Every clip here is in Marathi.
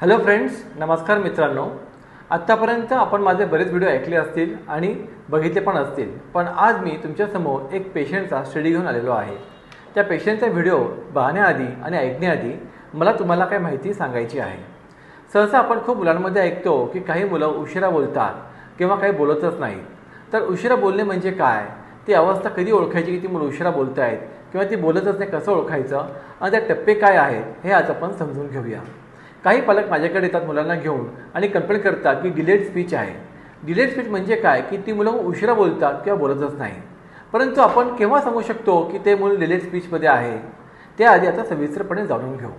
हॅलो फ्रेंड्स नमस्कार मित्रांनो. आत्तापर्यंत आपण माझे बरेच व्हिडिओ ऐकले असतील आणि बघितले पण असतील. पण आज मी तुमच्यासमोर एक पेशंटचा स्टडी घेऊन आलेलो आहे. त्या पेशंटचा व्हिडिओ पाहण्याआधी आणि ऐकण्याआधी मला तुम्हाला काही माहिती सांगायची आहे. सहसा आपण खूप मुलांमध्ये ऐकतो की काही मुलं उशिरा बोलतात किंवा काही बोलतच नाहीत. तर उशिरा बोलणे म्हणजे काय? ती अवस्था कधी ओळखायची की ती मुलं उशिरा बोलत आहेत किंवा ती बोलतच नाही कसं ओळखायचं? आणि त्या टप्पे काय आहेत? हे आज आपण समजून घेऊया. काही पालक माझ्याकडे येतात मुलांना घेऊन आणि कंप्लेंट करतात की डिलेड स्पीच आहे. डिलेड स्पीच म्हणजे काय? की ती मुलं उशिरा बोलतात किंवा बोलतच नाही परंतु आपण केव्हा सांगू शकतो की ते मूल डिलेड स्पीचमध्ये आहे? त्याआधी आता सविस्तरपणे जाणून घेऊ.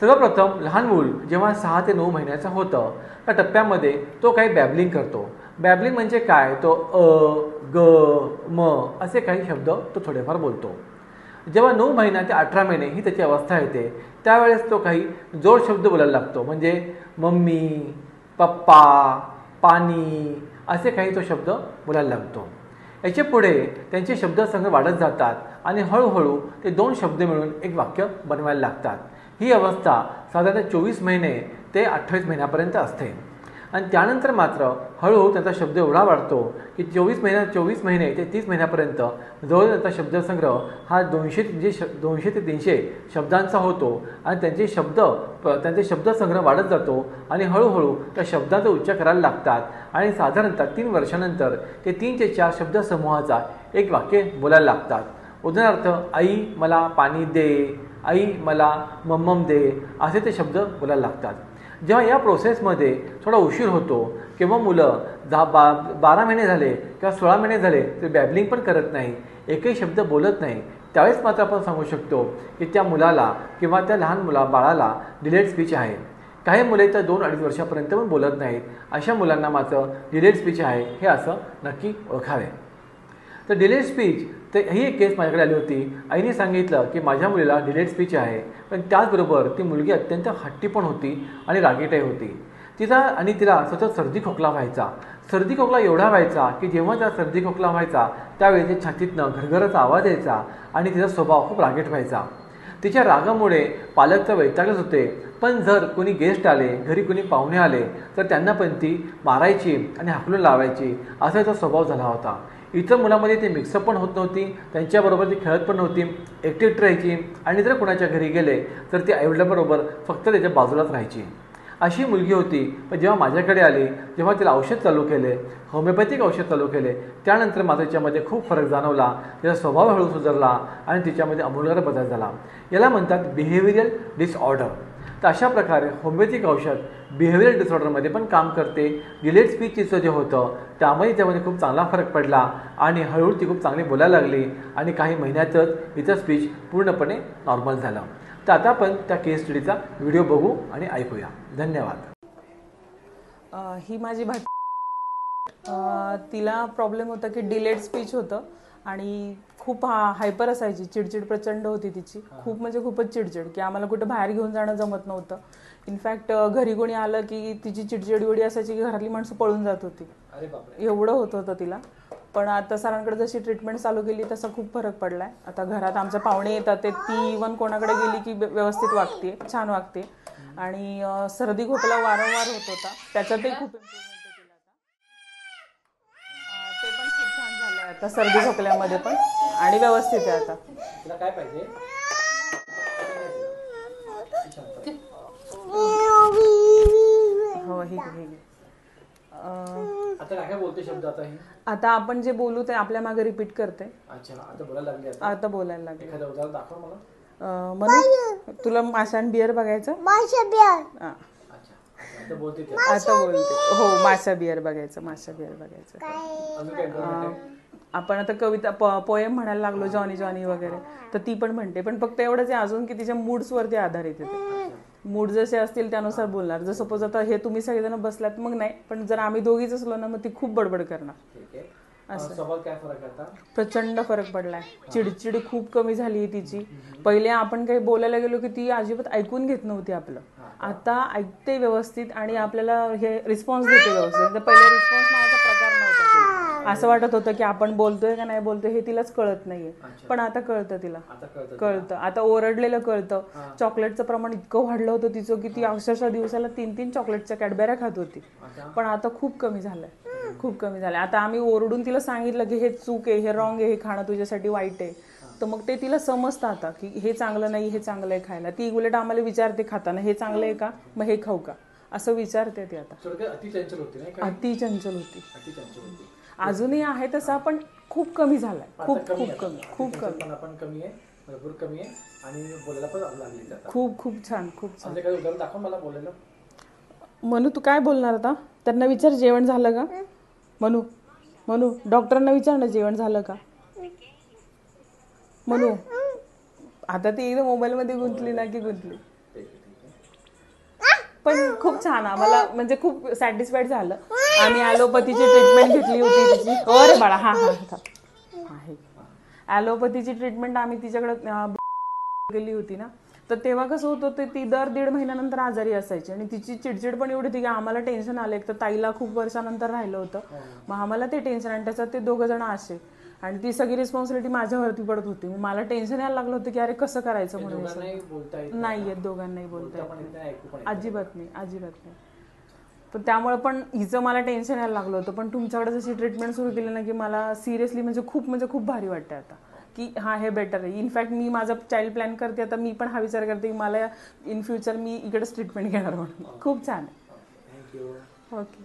सर्वप्रथम लहान मूल जेव्हा सहा ते नऊ महिन्याचं होतं त्या टप्प्यामध्ये तो काही बॅबलिंग करतो. बॅबलिंग म्हणजे काय? तो अ ग म असे काही शब्द तो थोडेफार बोलतो. जेव्हा नऊ महिना ते अठरा महिने ही त्याची अवस्था येते त्यावेळेस तो काही जोड शब्द बोलायला लागतो. म्हणजे मम्मी पप्पा पाणी असे काही तो शब्द बोलायला लागतो. याचे पुढे त्यांचे शब्दसंग्रह वाढत जातात आणि हळूहळू ते दोन शब्द मिळून एक वाक्य बनवायला लागतात. ही अवस्था साधारणतः चोवीस महिने ते अठ्ठावीस महिन्यापर्यंत असते. आणि त्यानंतर मात्र हळूहळू त्यांचा शब्द एवढा वाढतो की चोवीस महिन्या चोवीस महिने ते तीस महिन्यापर्यंत जवळ त्यांचा शब्दसंग्रह हा दोनशे जे श दोनशे ते तीनशे शब्दांचा होतो आणि त्यांचे शब्द प- त्यांचे शब्दसंग्रह वाढत जातो आणि हळूहळू त्या शब्दाचा उच्चार करायला लागतात. आणि साधारणतः तीन वर्षानंतर ते तीन ते चार शब्दसमूहाचा एक वाक्य बोलायला लागतात. उदाहरणार्थ आई मला पाणी दे आई मला मम्मम दे असे ते शब्द बोलायला लागतात. जेव्हा या प्रोसेसमध्ये थोडा उशीर होतो किंवा मुलं दहा बा बारा महिने झाले किंवा सोळा महिने झाले ते बॅबलिंग पण करत नाही एकही शब्द बोलत नाही त्यावेळेस मात्र आपण सांगू शकतो की त्या मुलाला किंवा त्या लहान मुला बाळाला डिलेट स्पीच आहे. काही मुले तर दोन अडीच वर्षापर्यंत पण बोलत नाहीत. अशा मुलांना मात्र डिलेट स्पीच आहे हे असं नक्की ओळखावे. तर डिलेट स्पीच तर ही एक केस माझ्याकडे आली होती. आईने सांगितलं की माझ्या मुलीला डिलेट स्पीच आहे. पण त्याचबरोबर ती मुलगी अत्यंत हट्टी पण होती आणि रागीटही होती. तिचा आणि तिला सतत सर्दी खोकला व्हायचा. सर्दी खोकला एवढा व्हायचा की जेव्हा त्या सर्दी खोकला व्हायचा त्यावेळी ते छातीतनं घरघराचा आवाज यायचा आणि तिचा स्वभाव खूप रागीट व्हायचा. तिच्या रागामुळे पालक तर वैतागच होते. पण जर कोणी गेस्ट आले घरी कोणी पाहुणे आले तर त्यांना पण ती मारायची आणि हाकलून लावायची असा तिचा स्वभाव झाला होता. इतर मुलामध्ये ती मिक्सअप पण होत नव्हती त्यांच्याबरोबर ती खेळत पण नव्हती एकटी एकटी राहायची आणि जर कुणाच्या घरी गेले तर ती आईवडिलाबरोबर फक्त त्याच्या बाजूलाच राहायची. अशी मुलगी होती. पण जेव्हा माझ्याकडे आली जेव्हा तिला औषध चालू केले होमिओपॅथिक औषध चालू केले त्यानंतर माझा तिच्यामध्ये खूप फरक जाणवला. तिचा स्वभाव हळू सुधारला आणि तिच्यामध्ये अमूलगार बदल झाला. याला म्हणतात बिहेवियल डिसऑर्डर तर अशा प्रकारे होमिओपॅथिक औषध बिहेवियल डिसऑर्डरमध्ये पण काम करते. डिलेट स्पीच जे होतं त्यामुळे त्यामध्ये खूप चांगला फरक पडला आणि हळूहळू ती खूप चांगली बोलायला लागली आणि काही महिन्यातच हिचं स्पीच पूर्णपणे नॉर्मल झालं. तर आता आपण त्या केस स्टडीचा व्हिडिओ बघू आणि ऐकूया. धन्यवाद. ही माझी अ, तिला प्रॉब्लेम होता की डिलेड स्पीच होतं आणि खूप हा हायपर असायची. चिडचिड प्रचंड होती तिची. खूप म्हणजे खूपच चिडचिड की आम्हाला कुठं बाहेर घेऊन जाणं जमत नव्हतं. इनफॅक्ट घरी कोणी आलं की तिची चिडचिड एवढी असायची की घरातली माणसं पळून जात होती. एवढं होत होतं तिला. पण आता सरांकडे जशी ट्रीटमेंट चालू केली तसा खूप फरक पडलाय. आता घरात आमच्या पाहुणे येतात ते ती इवन कोणाकडे गेली की व्य- व्यवस्थित वागते छान वागते आणि सर्दी खोकला वारंवार होत होता त्याच्यातही खूप इम्प्रुव्हमेंट केला आता. अं, ते पण खूप छान झालंय आता सर्दी खोकल्यामध्ये पण. आणि व्यवस्थित आहे आता. तुला काय पाहिजे? हो हे आता काय काय बोलते शब्द आता ही? आता आपण जे बोलू ते आपल्या मागे रिपीट करते. अच्छा आता बोलायला लागली आता? आता बोलायला लागले. एखादं उदाहरण दाखव मला. तुला माशा आणि बियर बघायचं? माझ्या बियार हा. अच्छा आता बोलते ते. आता बोलते. हो माशा बियर बघायचं माशा बियर बघायचं. अजून काय? आपण आता कविता पोएम म्हणायला लागलो जॉनी जॉनी वगैरे. तर ती पण म्हणते पण फक्त एवढंच आहे अजून की तिच्या moods वरती आधारित आहे मूड जसे असतील त्यानुसार बोलणार. जर सपोज आता हे तुम्ही सगळेजण बसलात मग नाही. पण जर आम्ही दोघीच असलो ना मग ती खूप बडबड करणार. ठीक आहे. अं, स्वभावात काय फरक आहे आता? प्रचंड फरक पडलाय. चिडचिड खूप कमी झाली तिची. पहिले आपण काही बोलायला गेलो की ती अजिबात ऐकून घेत नव्हती आपलं. आता ऐकते व्यवस्थित आणि आपल्याला हे रिस्पॉन्स देते व्यवस्थित. पहिले रिस्पॉन्स नावाचा प्रकार नव्हता. असं वाटत होतं की आपण बोलतोय का नाही बोलतोय हे तिलाच कळत नाहीये. पण आता कळतं तिला. आता कळतं आता ओरडलेलं कळतं. चॉकलेटचं प्रमाण इतकं वाढलं होतं तिचं की ती अक्षरशः दिवसाला तीन तीन चॉकलेटच्या कॅडबेऱ्या खात होती. पण आता खूप कमी झालंय. खूप कमी झालंय. आता आम्ही ओरडून तिला सांगितलं की हे चूक आहे हे रॉंग आहे हे खाणं तुझ्यासाठी वाईट आहे. तर मग ते तिला समजतं आता की हे चांगलं नाही हे चांगलं आहे खायला. ती उलट आम्हाला विचारते खाताना हे चांगलं आहे का? मग हे खाऊ का? असं विचारते ती आता. अति चंचल होती अति चंचल होती. अजूनही आहे तसा पण खूप कमी झालाय. खूप खूप. कमी खूप कमी. पण आपण कमी आहे भरपूर कमी आहे आणि बोलायला पण लागली खूप खूप छान खूप छान. म्हणजे काही उदाहरण दाखव मला बोलायला. मनू तू काय बोलणार आता? त्यांना विचार जेवण झालं का? मनू मनू डॉक्टरांना विचार ना जेवण झालं का? मनू आता ती एकदा मोबाईलमध्ये गुंतली ना की गुंतली? पण खूप छान आम्हाला म्हणजे खूप सॅटिस्फाईड झालं. आम्ही ॲलोपॅथीची ट्रीटमेंट घेतली होती तिची. अरे बाळा हा हा हा आहे. ॲलोपॅथीची ट्रीटमेंट आम्ही तिच्याकडे गेली होती ना. तर तेव्हा कसं होतं ते ती दर दीड महिन्यानंतर आजारी असायची. आणि तिची चिडचिड पण एवढी होती की आम्हाला टेन्शन आलं. एक तर ताईला खूप वर्षानंतर राहिलं होतं. मग आम्हाला ते टेन्शन आणि त्याच्यात ते दोघं जण असे. आणि ती सगळी रिस्पॉन्सिबिलिटी माझ्यावरती पडत होती. मग मला टेन्शन यायला लागलं होतं की अरे कसं करायचं म्हणून हे नाही येत दोघांनाही बोलता येत अजिबात नाही अजिबात नाही. पण त्यामुळे पण हिचं मला टेन्शन यायला लागलं होतं. पण तुमच्याकडे जशी ट्रीटमेंट सुरू केली ना की मला सिरियसली म्हणजे खूप म्हणजे खूप भारी वाटतं आता. की हा हे बेटर आहे. इनफॅक्ट मी माझा चाइल्ड प्लॅन करते आता मी पण हा विचार करते की मला इन फ्युचर मी इकडेच ट्रीटमेंट घेणार म्हणून. खूप छान आहे. Thank you okay